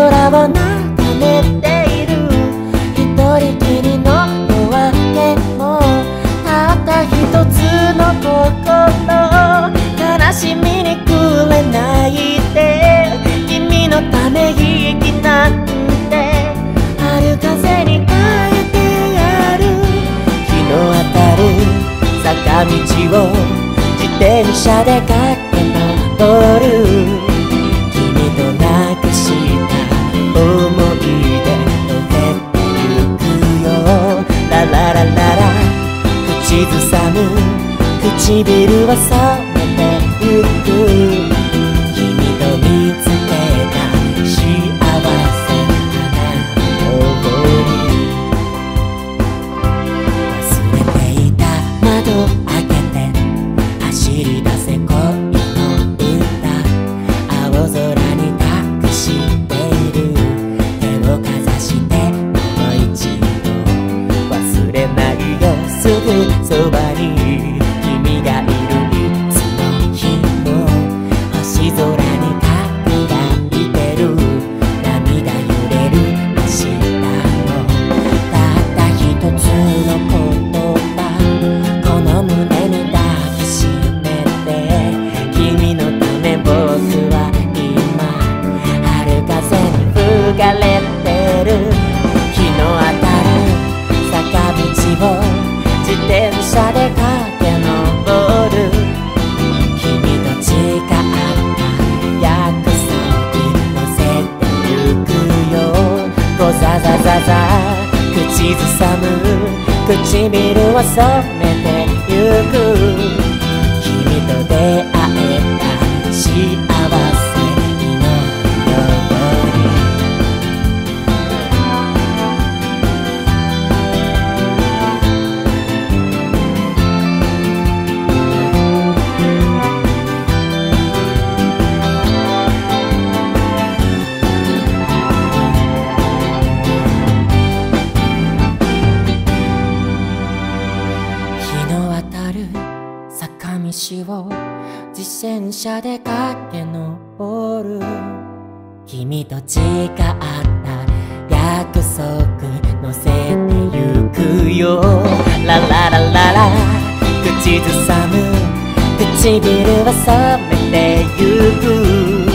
空を眺めね唇はさを自転車で駆け上る。君と誓った約束乗せてゆくよ。ゴザザザザ口ずさむ。唇を染めて戦車で駆け上る君と誓った約束乗せてゆくよ。ラララララ。口ずさむ。唇は冷めてゆく。